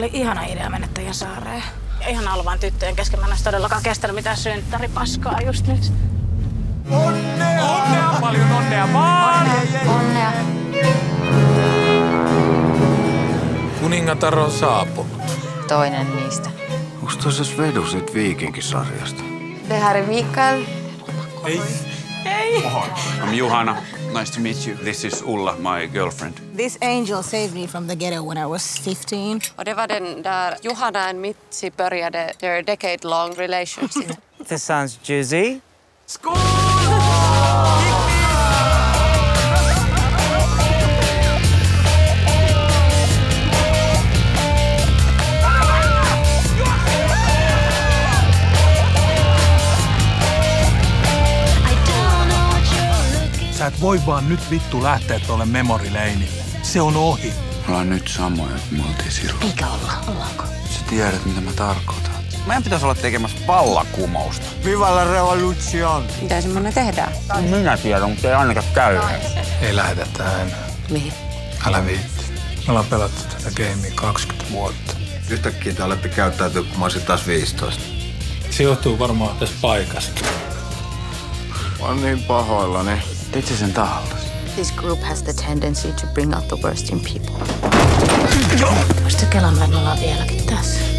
Oli ihana idea mennä teidän saareen. Ja ihan ollut vaan tyttöjen kesken. Mä en olisi todellakaan kestänyt mitään synttäripaskaa just nyt. Onnea! Onnea! Paljon onnea vaan! Onnea. Kuningatar on saapunut. Toinen niistä. Onks toi se Vedu sit Viikinkisarjasta? Det här är Mikael. Ei. Oh, I'm Johanna. Nice to meet you. This is Ulla, my girlfriend. This angel saved me from the ghetto when I was 15. Och det var den där Johanna och Mitsi började their decade long relationship. This sounds juicy. Sä et voi vaan nyt vittu lähteä tuolle memorileinille. Se on ohi. Me ollaan nyt samoja, kun me oltiin silloin. Eikä olla, ollaanko? Sä tiedät, mitä mä tarkoitan. Meidän pitäisi olla tekemässä vallakumousta. Viva la revolution! Mitä semmoinen tehdään? Minä tiedän, mutta ei ainakaan käy. Ei lähdetä tähän enää. Mihin? Älä viitti. Me ollaan pelattu tätä gamea 20 vuotta. Yhtäkkiä te olette käyttäytyä, kun mä olisin taas 15. Se johtuu varmaan tästä paikasta. Mä oon niin pahoillani. Teit sä sen tahallas? This group has the tendency to bring out the worst in people. Voisitko kelaa, että me ollaan vieläkin tässä? together